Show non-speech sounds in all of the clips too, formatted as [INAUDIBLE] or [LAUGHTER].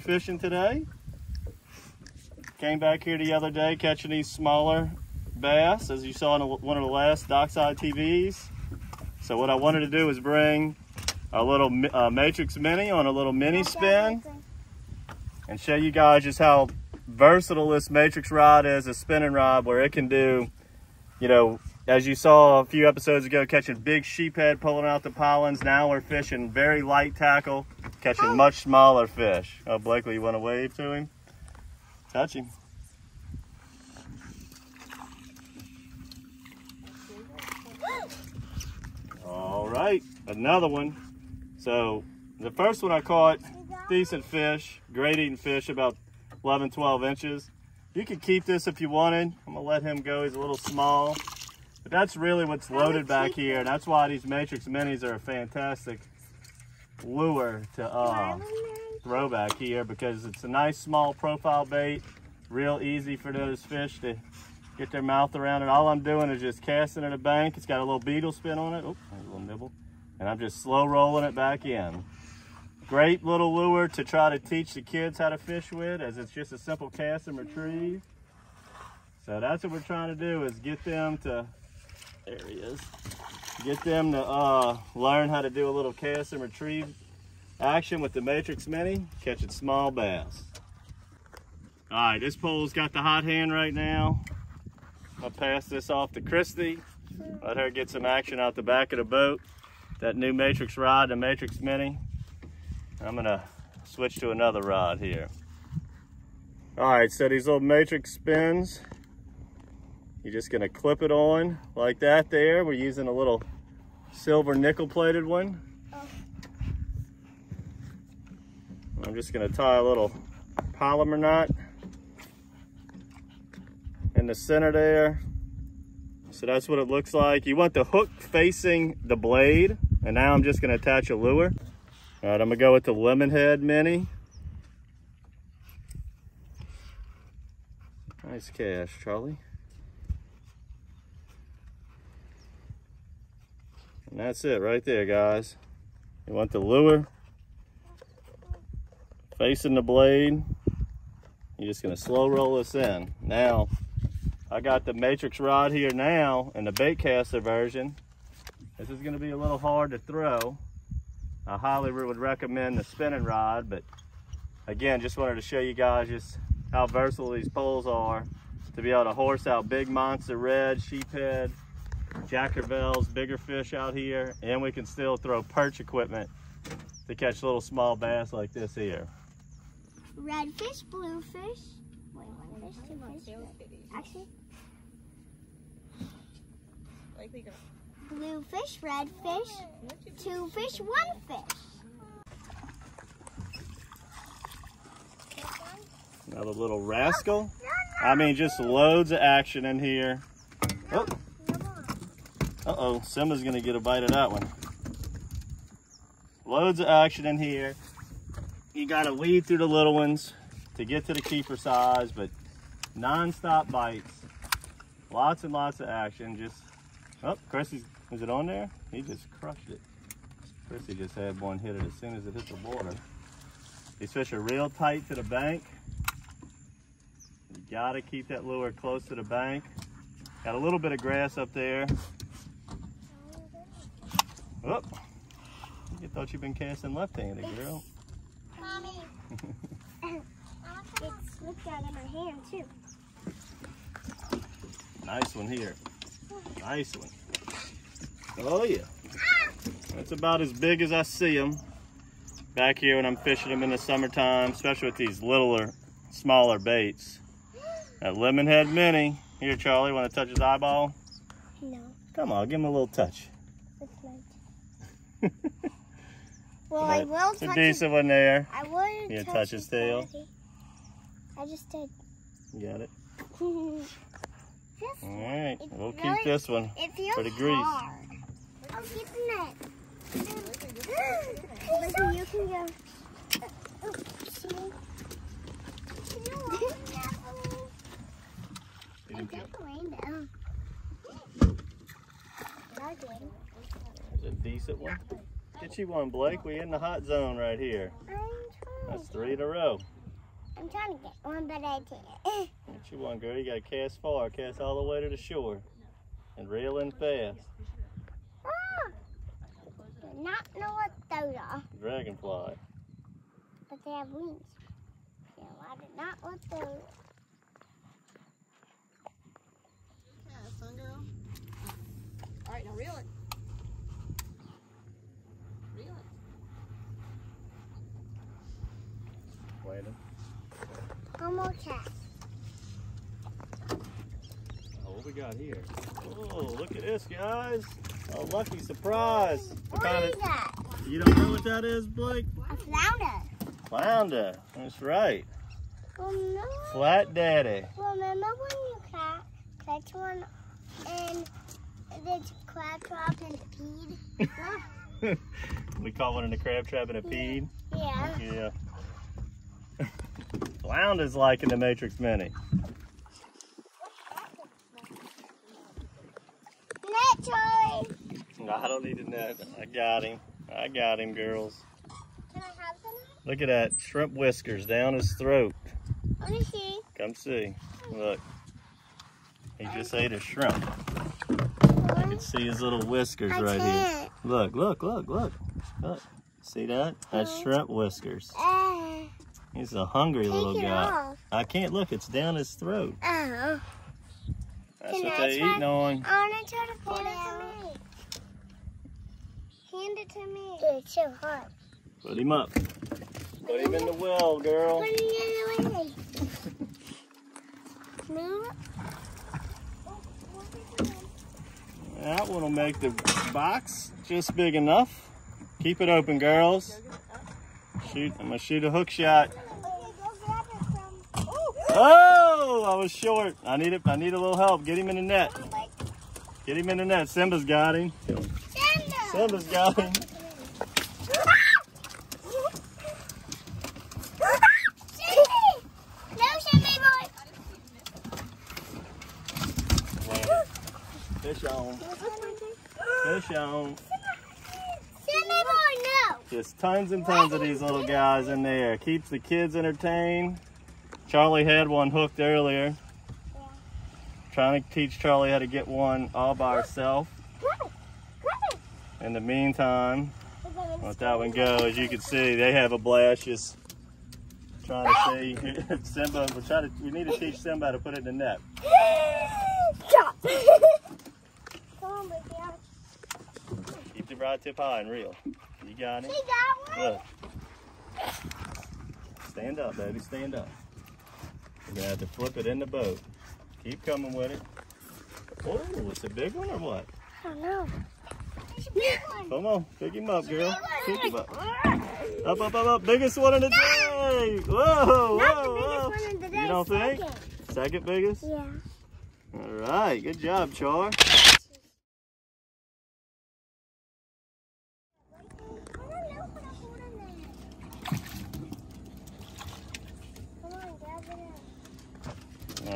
fishing today. Came back here the other day catching these smaller bass, as you saw in one of the last Dockside TVs. So what I wanted to do was bring a little uh, Matrix Mini on a little mini spin and show you guys just how versatile this Matrix rod is, a spinning rod, where it can do, you know, as you saw a few episodes ago, catching big sheephead, pulling out the pollens. Now we're fishing very light tackle, catching much smaller fish. Oh, Blakely, you want to wave to him? Touch him. All right, another one. So the first one I caught, decent fish, great eating fish, about 11, 12 inches. You could keep this if you wanted. I'm gonna let him go, he's a little small. But that's really what's loaded back here. And that's why these Matrix Minis are fantastic lure to uh, throw back here because it's a nice small profile bait, real easy for those fish to get their mouth around it. All I'm doing is just casting it a bank. It's got a little beetle spin on it. Oh, a little nibble. And I'm just slow rolling it back in. Great little lure to try to teach the kids how to fish with as it's just a simple cast and retrieve. So that's what we're trying to do is get them to there he is. Get them to uh, learn how to do a little cast and retrieve action with the Matrix Mini, catching small bass. All right, this pole's got the hot hand right now. I'll pass this off to Christy. Let her get some action out the back of the boat. That new Matrix rod, the Matrix Mini. I'm gonna switch to another rod here. All right, so these little Matrix spins, you're just gonna clip it on like that there. We're using a little silver nickel plated one. Oh. I'm just gonna tie a little Palomar knot in the center there. So that's what it looks like. You want the hook facing the blade. And now I'm just gonna attach a lure. All right, I'm gonna go with the Lemonhead Mini. Nice cash, Charlie. And that's it right there, guys. You want the lure facing the blade. You're just gonna slow roll this in. Now, I got the matrix rod here now in the bait caster version. This is gonna be a little hard to throw. I highly would recommend the spinning rod, but again, just wanted to show you guys just how versatile these poles are to be able to horse out big monster red, sheephead, Jack Crevalles, bigger fish out here, and we can still throw perch equipment to catch little small bass like this here. Red fish, blue fish. Wait, one fish, two fish. Actually, blue fish, red fish, two fish, one fish. Another little rascal. I mean, just loads of action in here. Oh. Uh-oh, Simba's gonna get a bite of that one. Loads of action in here. You gotta weed through the little ones to get to the keeper size, but non-stop bites. Lots and lots of action. Just, oh, Chrissy's, is it on there? He just crushed it. Chrissy just had one hit it as soon as it hit the water. These fish are real tight to the bank. You gotta keep that lure close to the bank. Got a little bit of grass up there. Oh, you thought you've been casting left-handed, girl. Mommy. [LAUGHS] it slipped out of my hand, too. Nice one here. Nice one. Oh, yeah. That's about as big as I see them back here when I'm fishing them in the summertime, especially with these littler, smaller baits. That Lemonhead Mini. Here, Charlie, want to touch his eyeball? No. Come on, give him a little touch. Well, I will touch a decent one there. I would you touch, touch his tail. I just did. You got it? [LAUGHS] All right, we'll really, keep this one for the grease. Hard. I'm keeping it. [LAUGHS] Listen, you can go. There's a decent one. Get you one, Blake. We in the hot zone right here. I'm trying. That's three in a row. I'm trying to get one, but I can't. [LAUGHS] Get you one, girl. You gotta cast far, cast all the way to the shore. And reel in fast. Ah! Do not know what those are, Dragonfly. but they have wings. So I did not want those. Yeah, son girl. All right, now reel it. Reel it. Landon. One more cat. Oh, what we got here? Oh, look at this, guys. A lucky surprise. What is of, that? you don't know what that is, Blake? A flounder. Flounder. That's right. Remember, Flat Daddy. remember when you ca- catch one and [LAUGHS] the crab trap and a peed? we caught one in a crab trap and a peed. Yeah. Yeah. Flounder's like in the Matrix Mini. Net, Charlie. No, I don't need to know. I got him. I got him, girls. Can I have some? Look at that shrimp whiskers down his throat. Let me see. Come see. Look. He just ate a shrimp. You can see his little whiskers I right here. can't. Look, look, look, look. Look. See that? That's shrimp whiskers. Uh, He's a hungry take little it guy. off. I can't look. It's down his throat. Oh. That's Can what I they try- eating on. I want to try to pull it out. Hand it to me. It's so hard. Put him up. Put him in the well, girl. Put it in the way. Move. That one will make the box just big enough. Keep it open, girls. Shoot, I'm gonna shoot a hook shot. Okay, go grab it from. Oh, I was short. I need it. I need a little help. Get him in the net. Oh, Get him in the net. Simba's got him. Santa. Simba's got him. Cindy! No, Cindy boy. Fish on. Fish on. Just tons and tons of these little guys in there. Keeps the kids entertained. Charlie had one hooked earlier. Trying to teach Charlie how to get one all by herself. Grab it. Grab it. In the meantime, let that one go. As you can see, they have a blast just trying to see [LAUGHS] Simba. We're trying to. We need to teach Simba how to put it in the net. Stop. Come on, baby. Keep the rod tip high and reel. You got She one. Look. Stand up, baby. Stand up. You're gonna have to flip it in the boat. Keep coming with it. Oh, it's a big one or what? I don't know. It's a big one. Come on, pick him up, girl. Pick him up. Up, up, up, up. Biggest one in the day. Whoa, Not whoa, whoa. one in the day. You don't think? second. Second biggest? Yeah. All right, good job, Char.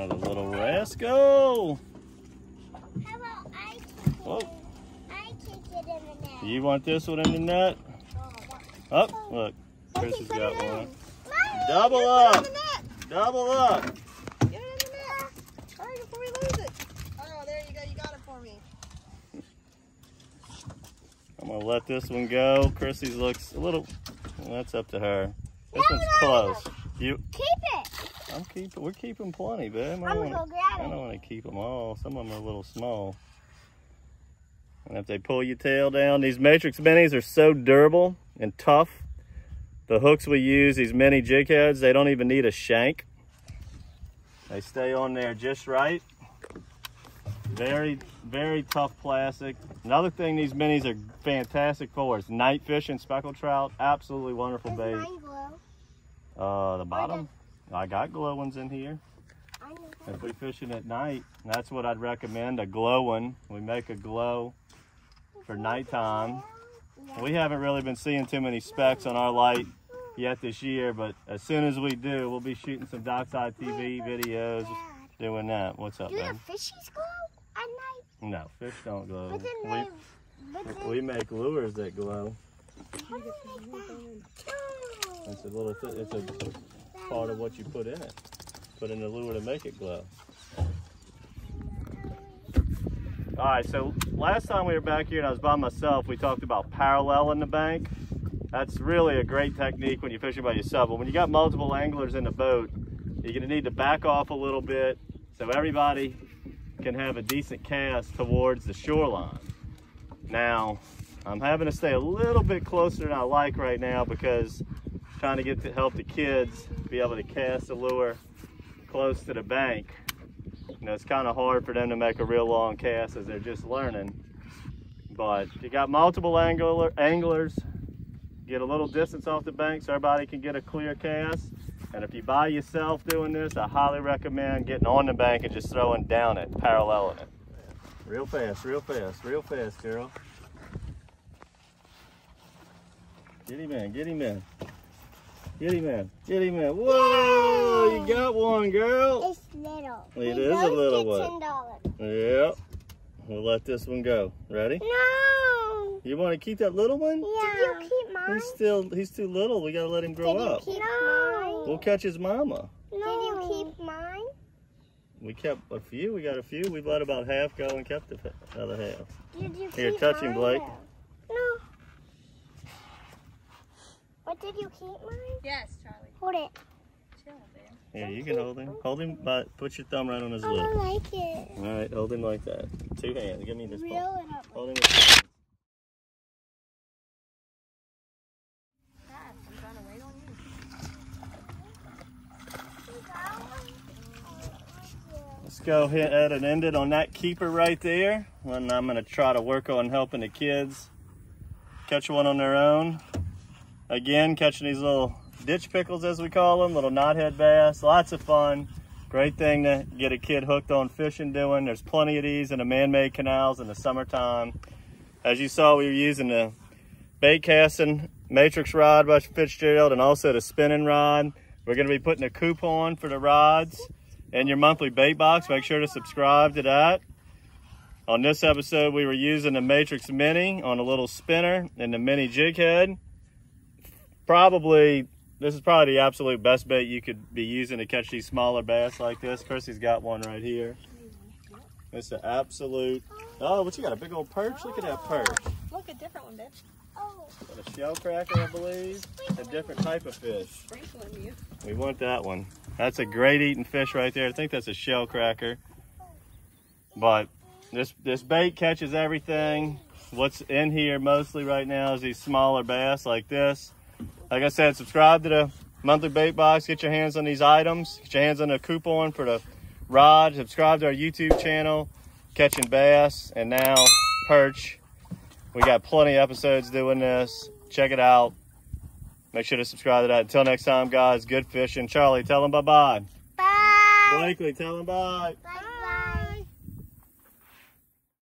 Another little rascal. How about I kick Whoa. it? Oh. I kick it in the net. You want this one in the net? Oh, up, look. Chris has got one. Mommy, Double up. Put it in the net. Double up. Get it in the net. Hurry before we lose it. Oh, there you go. You got it for me. I'm gonna let this one go. Chrissy's looks a little. Well, that's up to her. This No, one's no, close. You, Keep it. I'm keeping. We're keeping plenty, babe. I I'm don't gonna wanna- go grab I don't want to keep them all. Some of them are a little small. And if they pull your tail down, these Matrix Minis are so durable and tough. The hooks we use, these mini jig heads, they don't even need a shank. They stay on there just right. Very, very tough plastic. Another thing these minis are fantastic for is night fishing, speckled trout. Absolutely wonderful bait. Uh, the bottom, I got glow ones in here. If we're fishing at night, that's what I'd recommend, a glow one. We make a glow for nighttime. We haven't really been seeing too many specks on our light yet this year, but as soon as we do, we'll be shooting some Dockside TV videos doing that. What's up, do the fishies glow at night? No, fish don't glow. We, they, but then, we make lures that glow. How do I make that? It's a little, it's a part of what you put in it. Put in the lure to make it glow. All right, so last time we were back here and I was by myself, we talked about paralleling the bank. That's really a great technique when you're fishing by yourself. But when you got multiple anglers in the boat, you're gonna need to back off a little bit so everybody can have a decent cast towards the shoreline. Now, I'm having to stay a little bit closer than I like right now because I'm trying to get to help the kids be able to cast the lure close to the bank. You know, it's kind of hard for them to make a real long cast as they're just learning. But if you got multiple angler, anglers, get a little distance off the bank so everybody can get a clear cast. And if you by yourself doing this, I highly recommend getting on the bank and just throwing down it, paralleling it. Real fast, real fast, real fast, Carol. Get him in, get him in. Get him in, get him in. Whoa, you got one, girl. It's little. It We is a little one. Ten dollars. Yep. We'll let this one go. Ready? No. You want to keep that little one? Yeah. Did you keep mine? He's still, he's too little. We gotta let him grow Did you up. keep mine? We'll catch his mama. No. Did you keep mine? We kept a few. We got a few. We let about half go and kept the other half. Did you Here, keep touch him. Blake. No. What did you keep mine? Yes, Charlie. Hold it. Chill, man. Here, you can hold him. Hold him, but put your thumb right on his I lip. don't like it. All right, hold him like that. Two hands. Give me this ball. Reel it up. Hold him with two hands. Fast. I'm trying to wait on you. Let's go ahead and end it on that keeper right there. And I'm gonna try to work on helping the kids catch one on their own. Again, catching these little ditch pickles as we call them, little knothead bass. Lots of fun. Great thing to get a kid hooked on fishing doing. There's plenty of these in the man-made canals in the summertime. As you saw, we were using the bait casting matrix rod by Fitzgerald and also the spinning rod. We're gonna be putting a coupon for the rods in your monthly bait box. Make sure to subscribe to that. On this episode, we were using the Matrix Mini on a little spinner and the mini jig head. Probably, this is probably the absolute best bait you could be using to catch these smaller bass like this. Chrissy's got one right here. It's an absolute, oh, but you got a big old perch? Look at that oh, perch. Look, a different one, bitch. Oh, Got a shell cracker, I believe. A different type of fish. We want that one. That's a great eating fish right there. I think that's a shell cracker. But this this bait catches everything. What's in here mostly right now is these smaller bass like this. Like I said, subscribe to the monthly bait box. Get your hands on these items. Get your hands on the coupon for the rod. Subscribe to our YouTube channel, Catching Bass, and now Perch. We got plenty of episodes doing this. Check it out. Make sure to subscribe to that. Until next time, guys, good fishing. Charlie, tell them bye-bye. bye. Blakely, tell them bye. Bye.